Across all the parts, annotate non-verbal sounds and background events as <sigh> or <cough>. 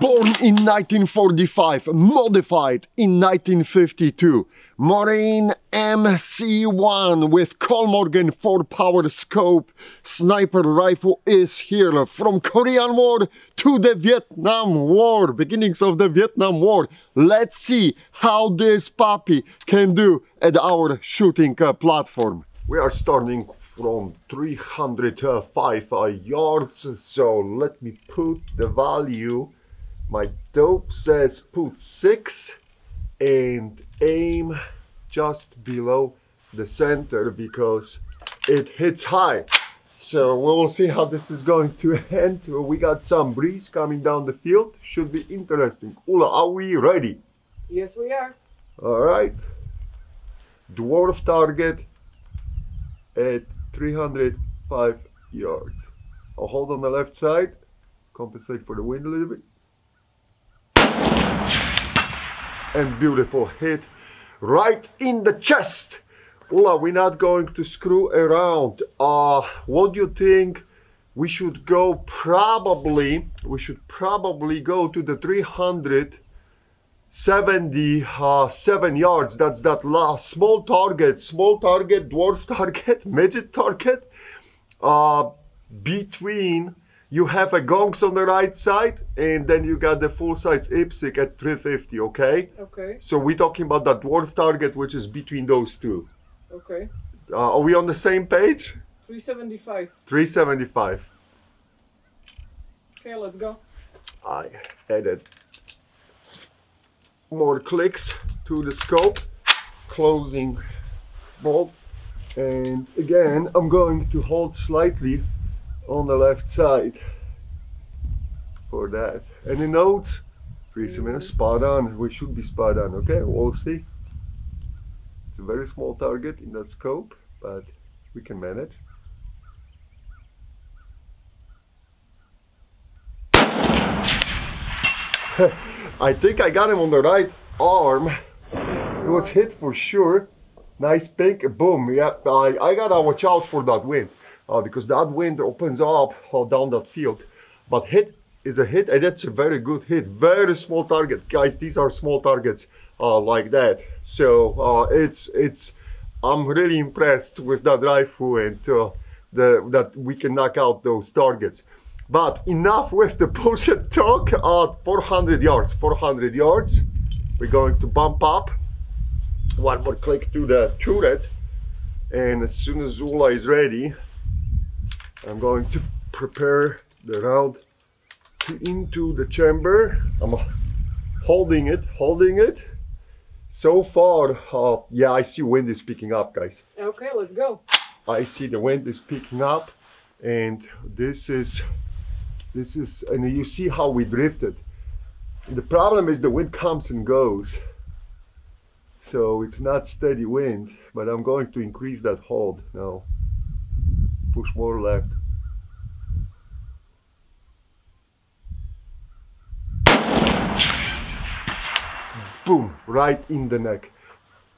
Born in 1945, modified in 1952. Marine MC1 with Kollmorgen 4 power scope sniper rifle is here from Korean War to the Vietnam War, beginnings of the Vietnam War. Let's see how this puppy can do at our shooting uh, platform. We are starting from 305 uh, yards, so let me put the value. My dope says put 6 and aim just below the center because it hits high. So we will see how this is going to <laughs> end. We got some breeze coming down the field. Should be interesting. Ula, are we ready? Yes, we are. All right. Dwarf target at 305 yards. I'll hold on the left side, compensate for the wind a little bit. And beautiful hit right in the chest. Ula, we're not going to screw around. Uh, what do you think? We should go probably, we should probably go to the 377 yards. That's that last small target, small target, dwarf <laughs> target, midget target. Uh, between you have a gongs on the right side and then you got the full size IPSC at 350 okay Okay, so we're talking about that dwarf target which is between those two okay. uh, are we on the same page 375. 375 Okay, let's go. i added more clicks to the scope closing bolt and again i'm going to hold slightly on the left side for that. Any notes? Three minutes mm-hmm. spot on. We should be spot on okay? We'll see. It's a very small target in that scope but we can manage. <laughs> I think I got him on the right arm. It was hit for sure. Nice pick, boom. Yeah, I, I gotta watch out for that wind uh, because that wind opens up uh, down that field. But hit is a hit, and that's a very good hit. Very small target, guys. These are small targets uh, like that. So uh, it's it's. I'm really impressed with that rifle and uh, the that we can knock out those targets. But enough with the <laughs> bullshit talk. at 400 yards, 400 yards. We're going to bump up. One more click to the turret. And as soon as Zula is ready, I'm going to prepare the round to into the chamber. I'm holding it, holding it. So far, uh, yeah, I see wind is picking up, guys. Okay, let's go. I see the wind is picking up, and this is this is and you see how we drifted. The problem is the wind comes and goes. So it's not steady wind, but I'm going to increase that hold now. Push more left. Boom, right in the neck.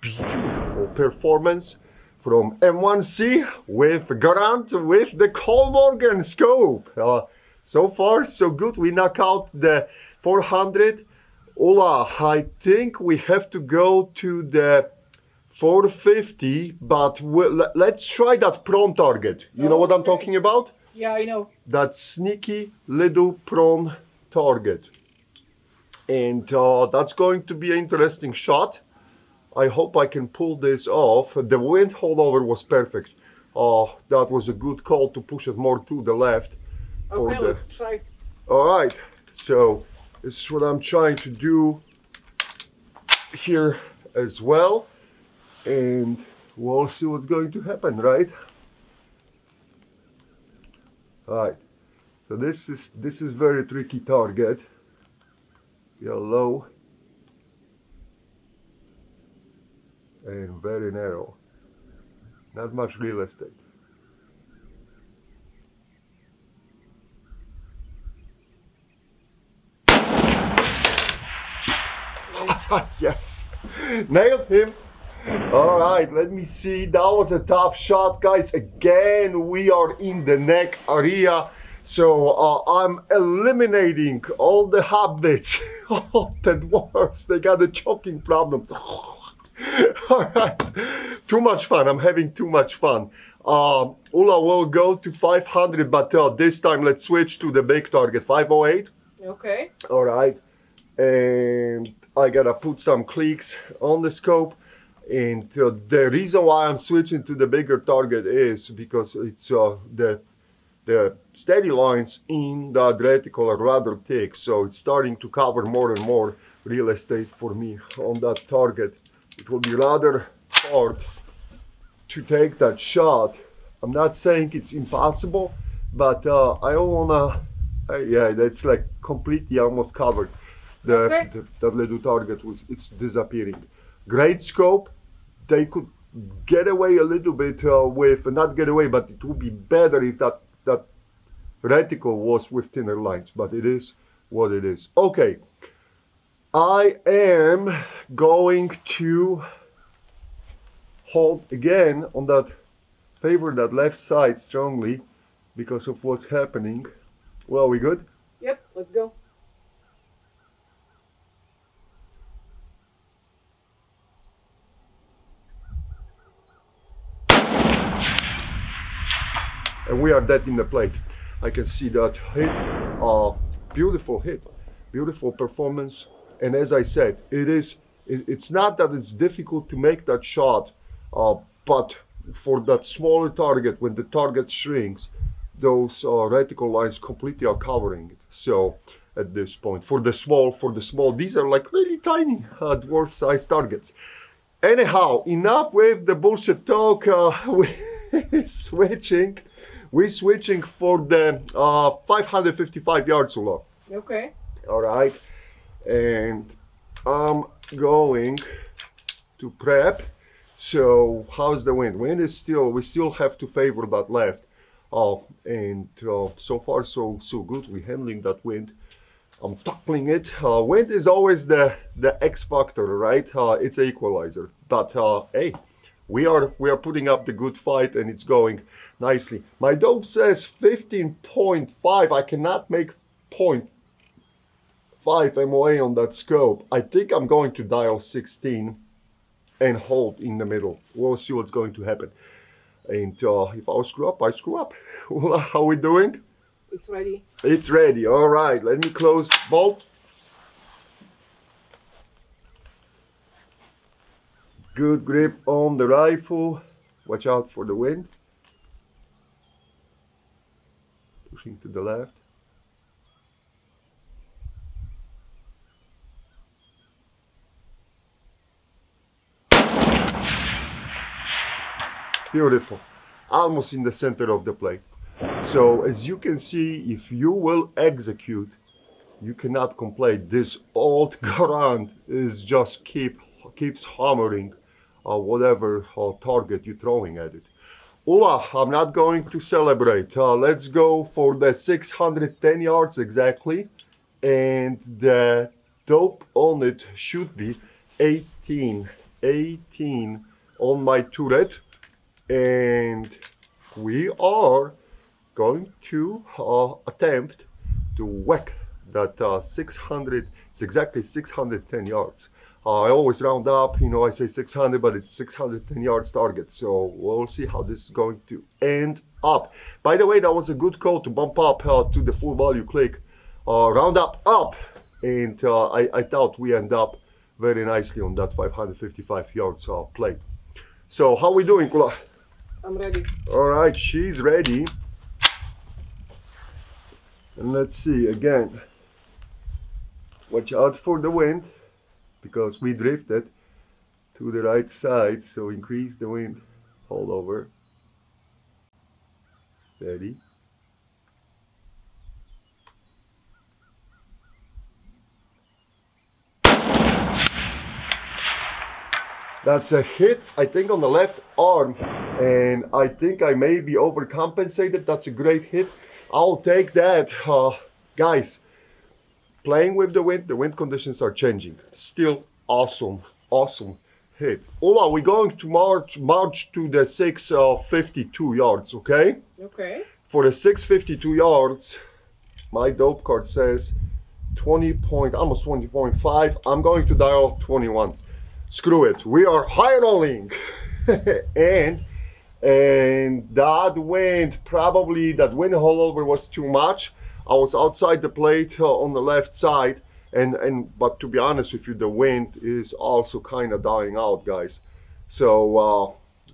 Beautiful performance from M1C with Garand with the Kollmorgen scope. Uh, so far, so good. We knock out the 400. Ola, I think we have to go to the 450, but let's try that prone target. You know what I'm Okay. talking about? Yeah, I know. That sneaky little prone target. And uh, that's going to be an interesting shot. I hope I can pull this off. The wind holdover was perfect. Uh, that was a good call to push it more to the left. For Okay, the, let's try. all right, so this is what I'm trying to do here as well. And we'll see what's going to happen, right? All right, so this is this is very tricky target. You're low and very narrow. Not much real estate. <laughs> yes, nailed him. All right, let me see. That was a tough shot, guys. Again, we are in the neck area. So uh, I'm eliminating all the habits that works. They got a choking problem. <laughs> all right, too much fun. I'm having too much fun. Uh, Ula will go to 500, but uh, this time let's switch to the big target, 508. Okay. All right, and I gotta put some clicks on the scope. And uh, the reason why I'm switching to the bigger target is because it's uh, the the steady lines in the reticle are rather thick, so it's starting to cover more and more real estate for me on that target. It will be rather hard to take that shot. I'm not saying it's impossible, but uh, I don't wanna. Uh, yeah, that's like completely almost covered. The, Okay. the that little target was it's disappearing. Great scope. They could get away a little bit uh, with not get away, but it would be better if that reticle was with thinner lines. But it is what it is. Okay. I am going to hold again on that favor that left side strongly because of what's happening. Well, we good? Yep. Let's go. and we are dead in the plate. I can see that hit, uh, beautiful hit, beautiful performance. And as I said, it is. It, it's not that it's difficult to make that shot, uh, but for that smaller target, when the target shrinks, those uh, reticle lines completely are covering it. So at this point, for the small, for the small, these are like really tiny uh, dwarf-sized targets. Anyhow, enough with the bullshit talk. Uh, <laughs> switching we're switching for the uh, 555 yards Ula. Okay. All right, and I'm going to prep. So how's the wind? Wind is still. We still have to favor that left. Oh, and uh, so far so so good. We're handling that wind. I'm tackling it. Uh, wind is always the the X factor, right? Uh, it's a equalizer. But uh, hey, we are we are putting up the good fight, and it's going nicely. My dope says 15.5. I cannot make point five MOA on that scope. I think I'm going to dial 16 and hold in the middle. We'll see what's going to happen. And uh, if I screw up, I screw up. <laughs> How are we doing? It's ready. It's ready. All right, let me close bolt. Good grip on the rifle. Watch out for the wind. Pushing to the left. Beautiful. Almost in the center of the plate. So as you can see, if you will execute, you cannot complain. This old <laughs> Garand is just keep keeps hammering uh, whatever uh, target you're throwing at it. Ula, I'm not going to celebrate. Uh, let's go for the 610 yards exactly. And the dope on it should be 18. 18 on my turret. And we are going to uh, attempt to whack that uh, 600 it's exactly 610 yards uh, i always round up you know i say 600 but it's 610 yards target so we'll see how this is going to end up by the way that was a good call to bump up uh, to the full value click uh, round up up and uh, I, I thought we end up very nicely on that 555 yards uh, plate so how we doing Kula? I'm ready. All right, she's ready. And let's see again. Watch out for the wind because we drifted to the right side, so increase the wind. Hold over. Steady. That's a hit, I think, on the left arm, and I think I may be overcompensated. That's a great hit. I'll take that. Uh, guys, playing with the wind, the wind conditions are changing. Still awesome, awesome hit. Ola, we're going to march, march to the 652 uh, yards, okay? Okay. for the 652 yards, my dope card says 20 point, almost 20.5. I'm going to dial 21. Screw it. We are high rolling. <laughs> and and that wind probably that wind holdover was too much. I was outside the plate uh, on the left side and and but to be honest with you the wind is also kind of dying out guys. So uh,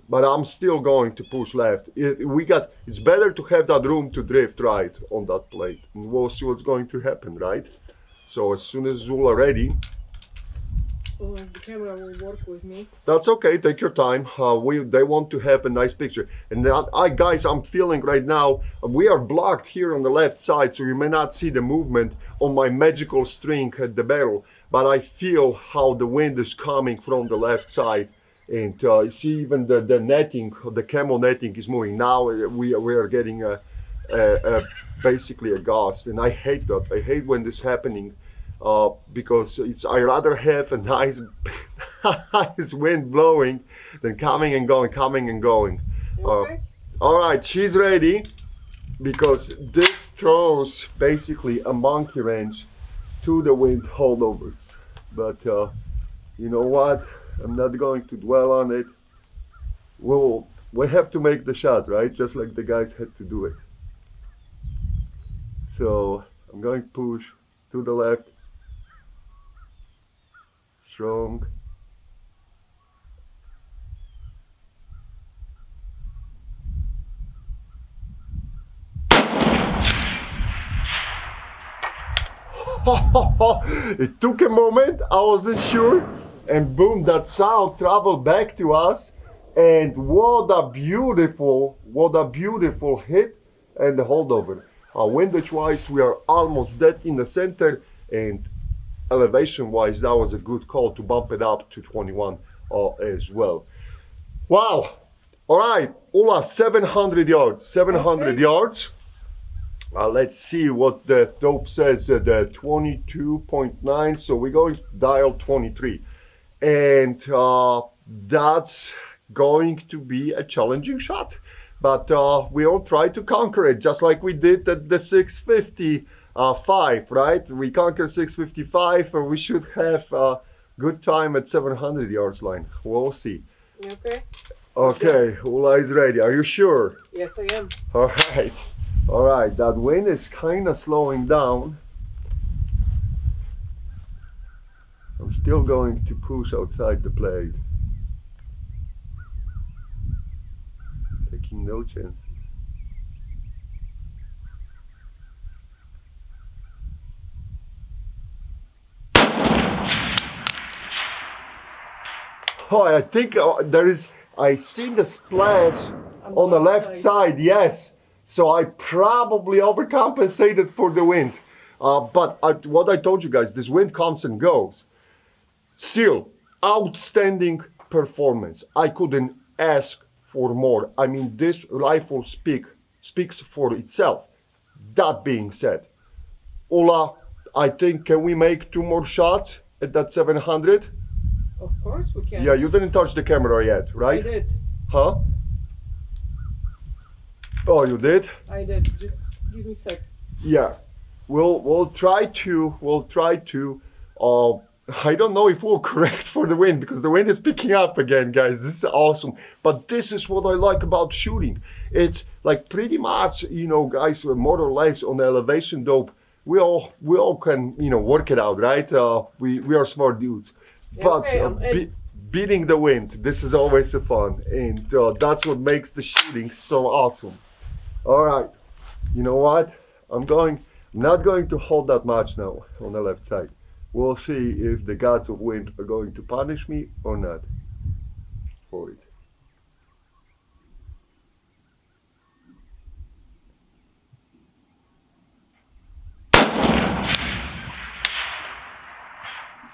but I'm still going to push left. It, we got it's better to have that room to drift right on that plate. And we'll see what's going to happen right? So as soon as Zula ready So the camera will work with me. that's okay take your time. Uh, we they want to have a nice picture. And that, I guys I'm feeling right now we are blocked here on the left side so you may not see the movement on my magical string at the barrel but I feel how the wind is coming from the left side. And uh, you see even the, the netting the camel netting is moving. Now uh, we, we are getting a, a, a basically a gust and I hate that. I hate when this happening uh, because it's I rather have a nice <laughs> nice wind blowing than coming and going coming and going You Uh, all right, she's ready because this throws basically a monkey wrench to the wind holdovers. But uh, you know what? I'm not going to dwell on it. We'll we have to make the shot, right? Just like the guys had to do it. So I'm going to push to the left. Strong. <laughs> it took a moment, I wasn't sure, and boom, that sound traveled back to us. And what a beautiful, what a beautiful hit and the holdover. Uh, windage twice, we are almost dead in the center, and elevation wise, that was a good call to bump it up to 21 uh, as well. Wow! All right, Ula, 700 yards, 700 Okay. yards. Uh, let's see what the dope says, uh, the 22.9. So we're going to dial 23. And uh, that's going to be a challenging shot. But uh, we all try to conquer it, just like we did at the Uh, 655, right? We conquered 655, and we should have a good time at 700 yards line. We'll see. Okay? Okay, Ula is ready. Are you sure? Yes, I am. All right, all right. That wind is kind of slowing down. I'm still going to push outside the plate. Taking no chances. Oh, I think uh, there is. I see the splash on the left side, yes. So I probably overcompensated for the wind. Uh, but I, what I told you guys, this wind comes and goes. Still, outstanding performance. I couldn't ask for more. I mean, this rifle speak speaks for itself. That being said, Ola, I think can we make two more shots at that 700? Of course we can. Yeah, you didn't touch the camera yet, right? I did. Huh? Oh, you did? I did. Just give me a sec. Yeah. We'll we'll try to we'll try to uh I don't know if we'll <laughs> correct for the wind because the wind is picking up again, guys. This is awesome. But this is what I like about shooting. It's like pretty much, you know, guys, we're more or less on the elevation dope. We all we all can, you know, work it out, right? Uh, we we are smart dudes. But okay, uh, be- beating the wind, this is always a fun, and uh, that's what makes the shooting so awesome. All right, you know what? I'm going. I'm not going to hold that much now on the left side. We'll see if the gods of wind are going to punish me or not for it.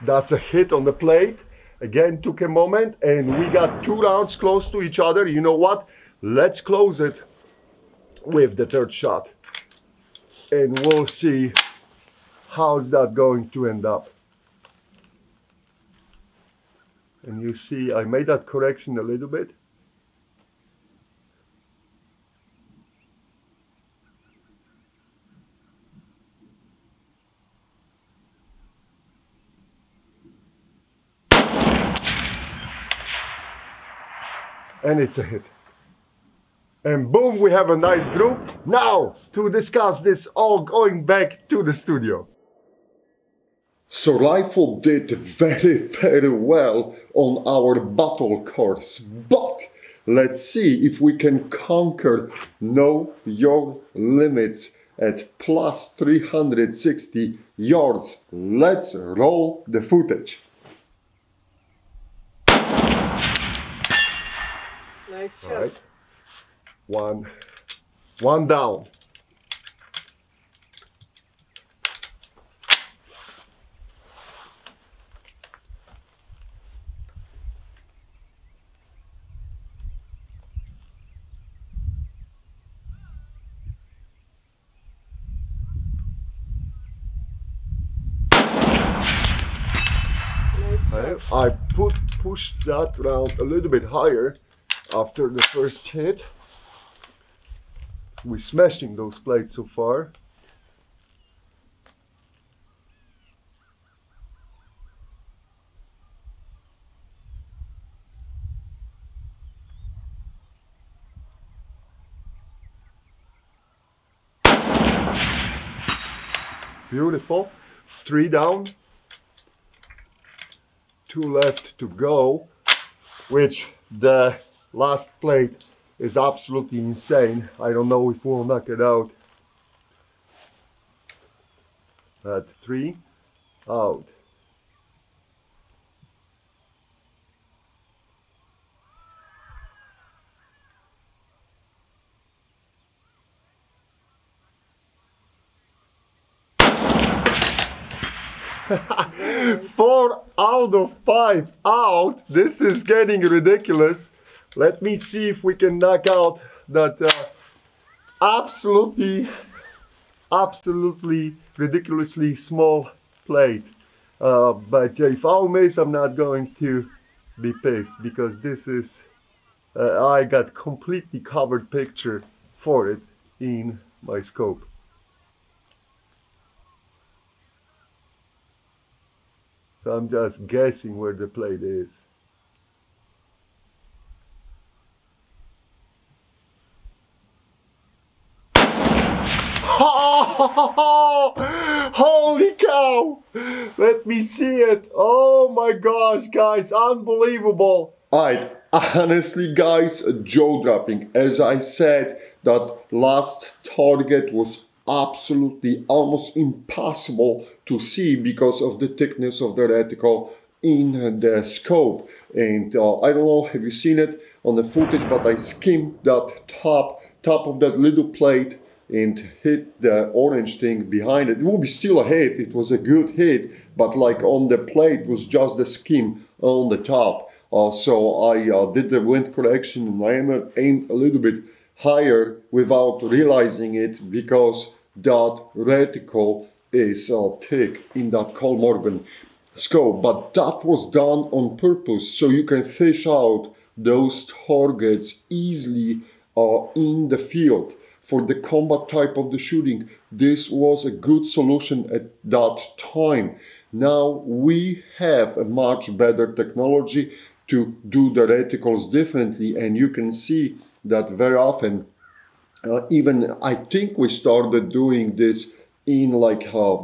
That's a hit on the plate. Again, took a moment, and we got two rounds close to each other. You know what? Let's close it with the third shot. And we'll see how's that going to end up. And you see, I made that correction a little bit. And it's a hit. And boom, we have a nice group. Now, to discuss this all going back to the studio. So Rifle did very, very well on our battle course, but let's see if we can conquer Know Your Limits at plus 360 yards. Let's roll the footage. Nice shot. All right. One, one down. I. I put pushed that round a little bit higher after the first hit. We're smashing those plates so far. Beautiful. Three down two left to go, which the last plate is absolutely insane. I don't know if we'll knock it out. At three, out. <laughs> Four out of five out. This is getting ridiculous. Let me see if we can knock out that uh, absolutely, absolutely ridiculously small plate. Uh, but if I miss, I'm not going to be pissed because this is, uh, I got completely covered picture for it in my scope. So I'm just guessing where the plate is. <laughs> Holy cow! Let me see it. Oh my gosh, guys, unbelievable. Alright, honestly, guys, jaw dropping. As I said, that last target was absolutely almost impossible to see because of the thickness of the reticle in the scope. And uh, I don't know, have you seen it on the footage? But I skimmed that top top of that little plate and hit the orange thing behind it. It would be still a hit. It was a good hit, but like on the plate was just the skim on the top. Uh, so I uh, did the wind correction and I aimed, a little bit higher without realizing it because that reticle is uh, thick in that Kollmorgen scope. But that was done on purpose so you can fish out those targets easily uh, in the field. For the combat type of the shooting, this was a good solution at that time. Now we have a much better technology to do the reticles differently and you can see that very often uh, even I think we started doing this in like uh,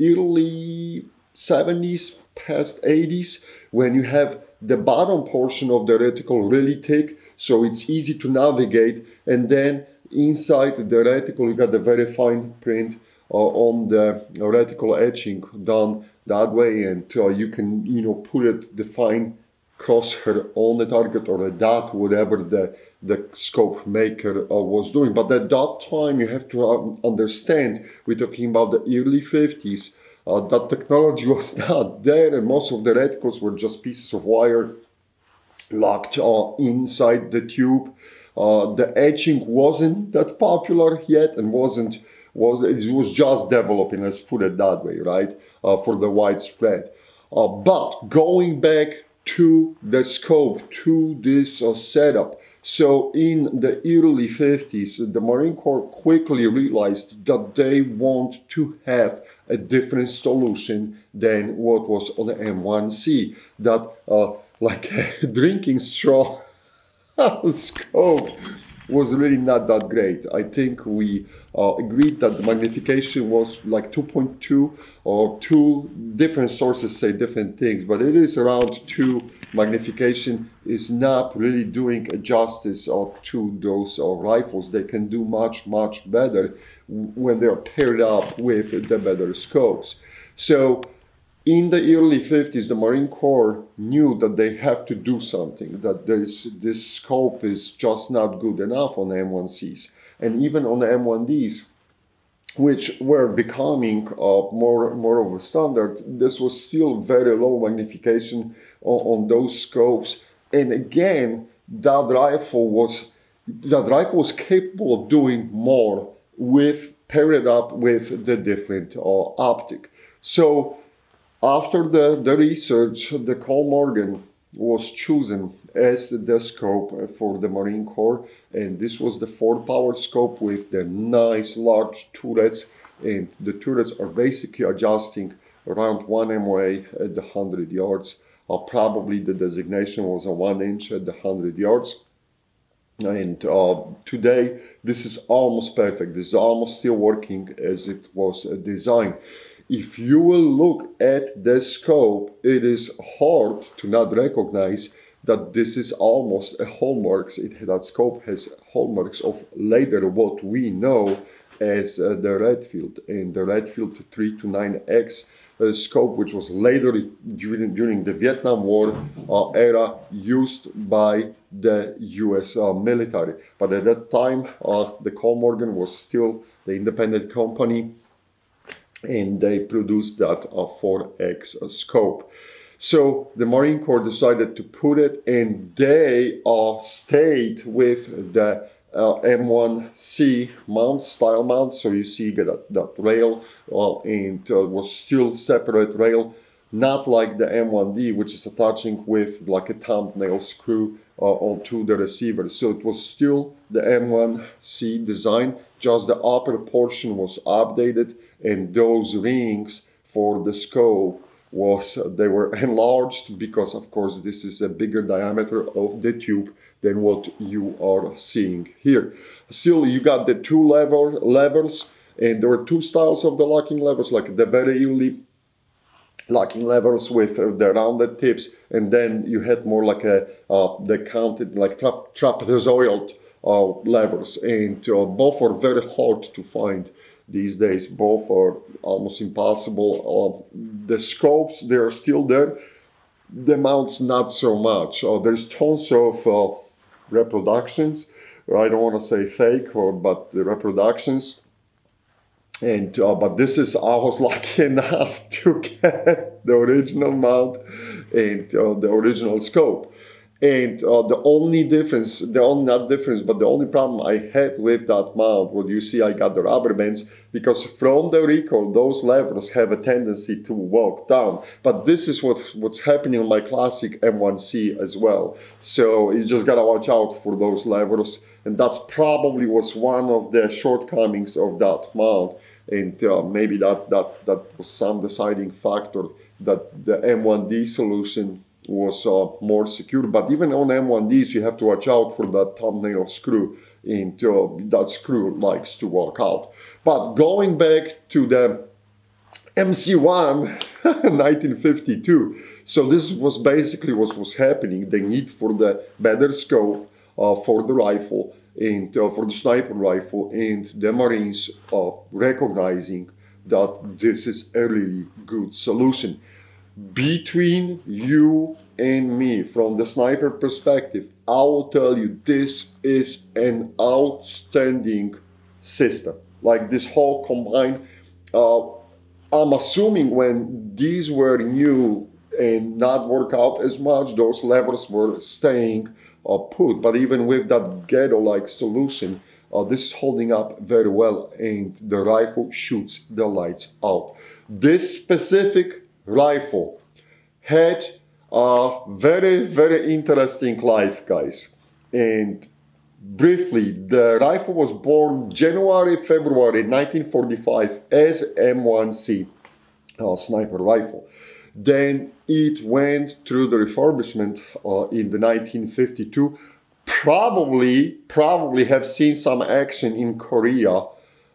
early 70s past 80s when you have the bottom portion of the reticle really thick so it's easy to navigate and then inside the reticle you got a very fine print uh, on the reticle etching done that way and uh, you can you know put it the fine crosshair on the target or a dot whatever the the scope maker uh, was doing. But at that time you have to um, understand we're talking about the early 50s uh, that technology <laughs> was not there and most of the reticles were just pieces of wire locked uh, inside the tube uh, the etching wasn't that popular yet and wasn't was it was just developing let's put it that way right uh, for the widespread. Uh, but going back to the scope to this uh, setup so in the early 50s the marine corps quickly realized that they want to have a different solution than what was on the m1c that uh, like a <laughs> drinking straw <laughs> scope was really not that great. I think we uh, agreed that the magnification was like 2.2 or two different sources say different things, but it is around two magnification is not really doing justice uh, to those uh, rifles. They can do much, much better when they are paired up with the better scopes. So in the early 50s, the Marine Corps knew that they have to do something, that this, this scope is just not good enough on M1Cs. And even on the M1Ds, which were becoming uh, more, more of a standard, this was still very low magnification on, on those scopes. And again, that rifle was that rifle was capable of doing more with paired up with the different uh, optic. So after the, the research, the Kollmorgen was chosen as the scope for the Marine Corps, and this was the four power scope with the nice large turrets, and the turrets are basically adjusting around one MOA at the 100 yards. Uh, probably the designation was a one inch at the 100 yards. And uh, today, this is almost perfect. This is almost still working as it was uh, designed if you will look at the scope, it is hard to not recognize that this is almost a hallmarks. It, that scope has hallmarks of later what we know as uh, the Redfield and the Redfield 3 to 9X uh, scope, which was later during, during the Vietnam War uh, era used by the US uh, military. But at that time, uh, the Kollmorgen was still the independent company and they produced that uh, 4X scope. So the Marine Corps decided to put it, and they uh, stayed with the uh, M1C mount, style mount. So you see that, that rail, uh, and uh, was still separate rail, not like the M1D, which is attaching with like a thumbnail screw uh, onto the receiver. So it was still the M1C design, just the upper portion was updated and those rings for the scope was they were <laughs> enlarged because of course this is a bigger diameter of the tube than what you are seeing here. Still you got the two lever levers and there were two styles of the locking levers like the very early locking levers with uh, the rounded tips and then you had more like a uh, the counted like tra trapezoidal uh, levers and uh, both are very hard to find these days. Both are almost impossible. Uh, the scopes, they are still there. The mounts, not so much. Uh, there's tons of reproductions. I don't want to say fake, or, but the reproductions. And uh, but this is I was <laughs> lucky enough to get the original mount and uh, the original scope. And uh, the only difference, the only not difference, but the only problem I had with that mount, what you see, I got the rubber bands because from the recoil, those levers have a tendency to walk down. But this is what what's happening on my classic M1C as well. So you just gotta watch out for those levers, and that's probably was one of the shortcomings of that mount. And uh, maybe that that that was some deciding factor that the M1D solution was uh, more secure. But even on M1Ds, you have to watch out for that thumbnail screw until that screw likes to walk out. But going back to the MC1 1952, <laughs> so this was basically what was happening. The need for the better scope uh, for the rifle and uh, for the sniper rifle and the Marines uh, recognizing that this is a really good solution. Between you and me from the sniper perspective i will tell you this is an outstanding system. Like this whole combined uh, i'm assuming when these were new and not work out as much those levels were staying uh, put but even with that ghetto like solution uh, this is holding up very well and the rifle shoots the lights out this specific rifle had a very, very interesting life, guys. And briefly, the rifle was born January, February 1945 as M1C uh, sniper rifle. Then it went through the refurbishment uh, in the 1952 probably probably have seen some action in Korea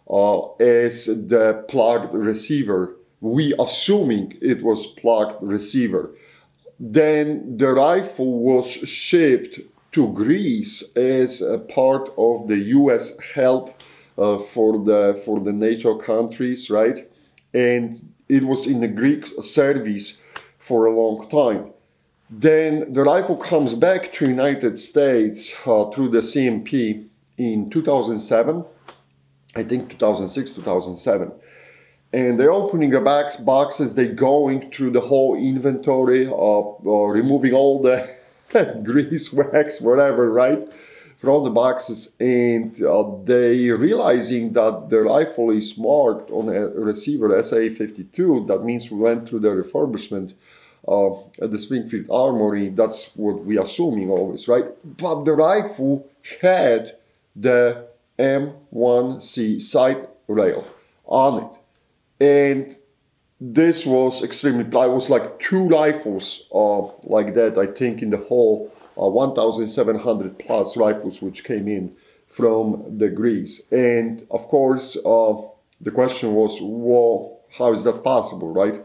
uh, as the plugged receiver. We assuming it was plugged receiver. Then the rifle was shipped to Greece as a part of the U.S. help uh, for the for the NATO countries, right? And it was in the Greek service for a long time. Then the rifle comes back to United States uh, through the CMP in 2007, I think 2006, 2007. And they're opening the box, boxes, they're going through the whole inventory, uh, uh, removing all the <laughs> grease, wax, whatever, right? From the boxes, and uh, they realizing that the rifle is marked on a receiver SA52. That means we went through the refurbishment uh, at the Springfield Armory. That's what we assuming always, right? But the rifle had the M1C sight rail on it, and this was extremely. I was like two rifles uh, like that. I think in the whole uh, 1,700 plus rifles which came in from the Greece, and of course uh, the question was, well, how is that possible, right?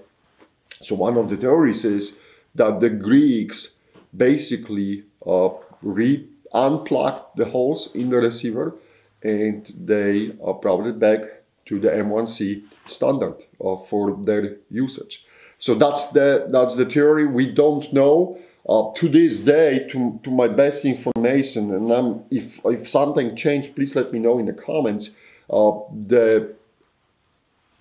So one of the theories is that the Greeks basically uh, re unplugged the holes in the receiver and they uh, brought it back to the M1C standard uh, for their usage. So that's the that's the theory. We don't know uh, to this day, to, to my best information, and I'm, if if something changed, please let me know in the comments. Uh, the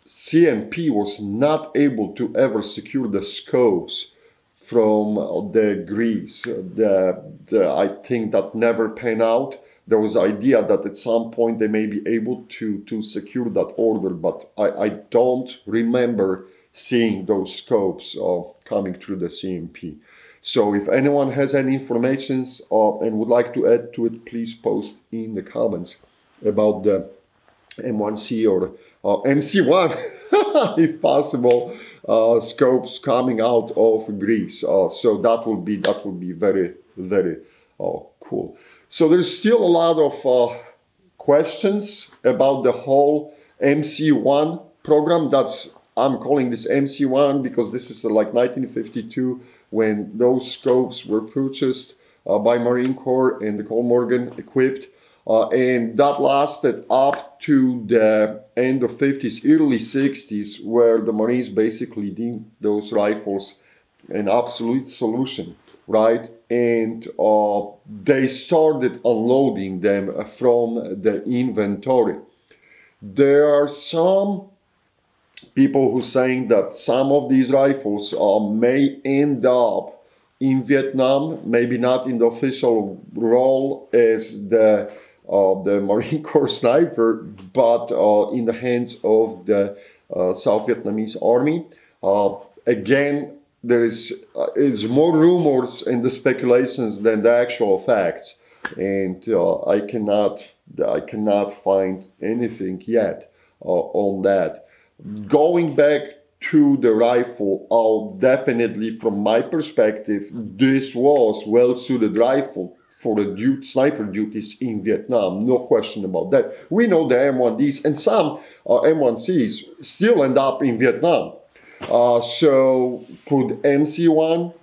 CMP was not able to ever secure the scopes from the Greece. The, the, I think that never panned out. There was idea that at some point they may be able to, to secure that order, but I, I don't remember seeing those scopes uh, coming through the CMP. So if anyone has any information uh, and would like to add to it, please post in the comments about the M1C or uh, MC1, <laughs> if possible, uh, scopes coming out of Greece. Uh, so that will be that will be very very uh, cool. So there's still a lot of uh, questions about the whole MC1 program. That's I'm calling this MC1 because this is like 1952 when those scopes were purchased uh, by Marine Corps and the Kollmorgen equipped. Uh, and that lasted up to the end of 50s, early 60s, where the Marines basically deemed those rifles an absolute solution, right? And uh, they started unloading them from the inventory. There are some people who saying that some of these rifles uh, may end up in Vietnam, maybe not in the official role as the of the <laughs> Marine Corps sniper, but uh, in the hands of the uh, South Vietnamese army. Uh, again, there is, is more rumors and the speculations than the actual facts, and I cannot I cannot find anything yet on that. Going back to the rifle, oh, definitely from my perspective, this was well suited rifle for the duty, sniper duties in Vietnam. No question about that. We know the M1Ds and some uh, M1Cs still end up in Vietnam. Uh, so could MC1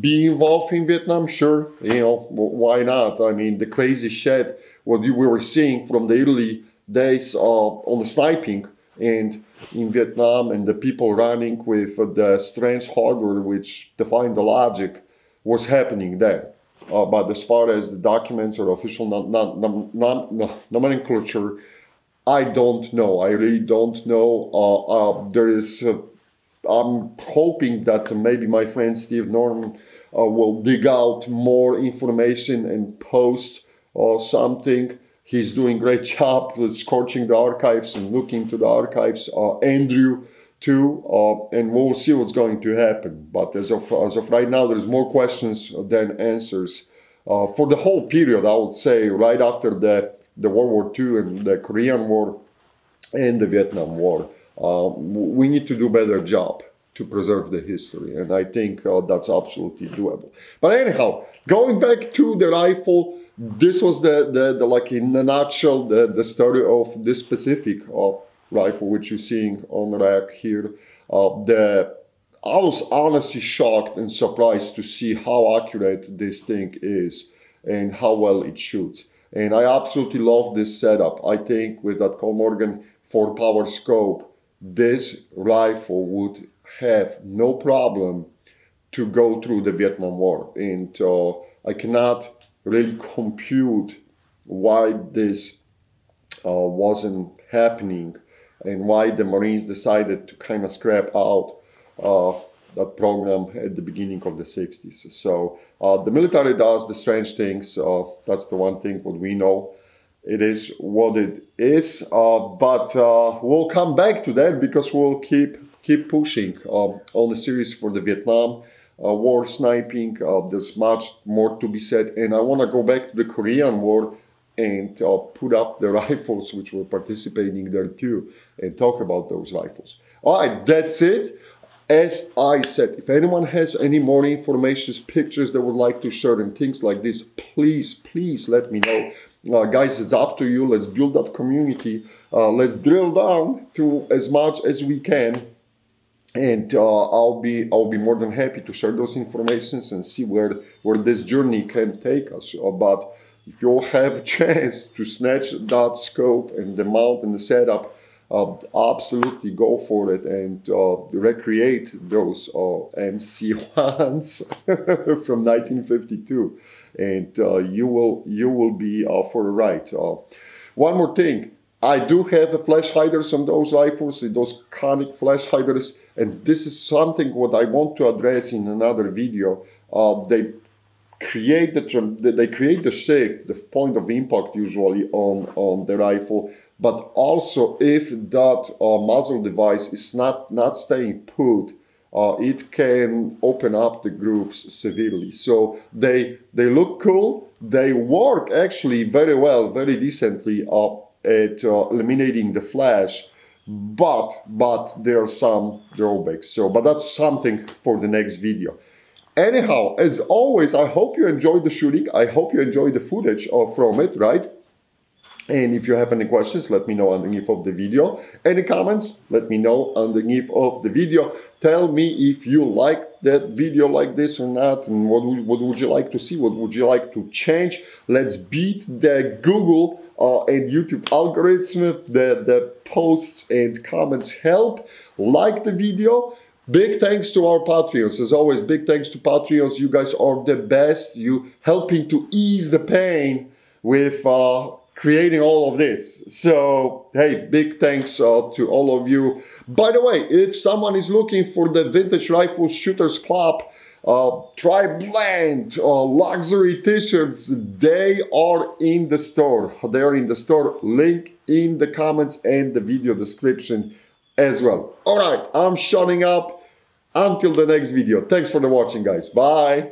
be involved in Vietnam? Sure, you know, why not? I mean, the crazy shit what we were seeing from the early days uh, on the sniping and in Vietnam and the people running with the strange hardware which defined the logic was happening there. Uh, but as far as the documents or official nomenclature, I don't know. I really don't know. Uh, uh, there is, uh, I'm hoping that maybe my friend Steve Norman uh, will dig out more information and post uh, something. He's doing great <laughs> job with scorching the archives and looking to the archives. Andrew too, uh, and we'll see what's going to happen. But as of as of right now, there's more questions than answers uh, for the whole period. I would say right after the the World War II and the Korean War and the Vietnam War, uh, we need to do better job to preserve the history, and I think uh, that's absolutely doable. But anyhow, going back to the rifle. This was the, the, the like in a nutshell the, the story of this specific uh, rifle which you're seeing on the rack here. Uh, the I was honestly shocked and surprised to see how accurate this thing is and how well it shoots. And I absolutely love this setup. I think with that Kollmorgen 4 power scope, this rifle would have no problem to go through the Vietnam War. And uh, I cannot really compute why this uh, wasn't happening and why the Marines decided to kind of scrap out uh, that program at the beginning of the 60s. So uh, the military does the strange things. Uh, that's the one thing what we know. It is what it is, uh, but uh, we'll come back to that because we'll keep keep pushing um, on the series for the Vietnam war sniping. Uh, there's much more to be said, and I want to go back to the Korean War and uh, put up the <laughs> rifles which were participating there too and talk about those rifles. All right, that's it. As I said, if anyone has any more information, pictures they would like to share and things like this, please, please let me know. Uh, guys, it's up to you. Let's build that community. Uh, let's drill down to as much as we can and uh, I'll be I'll be more than happy to share those informations and see where where this journey can take us. Uh, but if you have a <laughs> chance to snatch that scope and the mount and the setup, uh, absolutely go for it and uh, recreate those uh, MC1s <laughs> from 1952, and uh, you will you will be for a ride. one more thing, I do have flash hiders on those rifles, those conic flash hiders, and this is something what I want to address in another video. Uh, they create the they create the shape, the point of impact usually on on the rifle, but also if that uh, muzzle device is not not staying put, uh, it can open up the grooves severely. So they they look cool. They work actually very well, very decently. Uh, at uh, eliminating the flash but but there are some drawbacks. So but that's something for the next video. Anyhow as always i hope you enjoyed the shooting. I hope you enjoyed the footage of, from it right and if you have any questions, let me know underneath of the video. Any comments, let me know underneath of the video. Tell me if you like that video like this or not, and what would, what would you like to see, what would you like to change. Let's beat the Google uh, and YouTube algorithm. The, the posts and comments help. Like the video. Big thanks to our Patreons. As always, big thanks to Patreons. You guys are the best. You helping to ease the pain with uh, creating all of this. So, hey, big thanks uh, to all of you. By the way, if someone is looking for the Vintage Rifle Shooters Club, uh, Tri-Blend, uh, luxury t-shirts, they are in the store. They are in the store. Link in the comments and the video description as well. All right, I'm shutting up. Until the next video. Thanks for the watching, guys. Bye.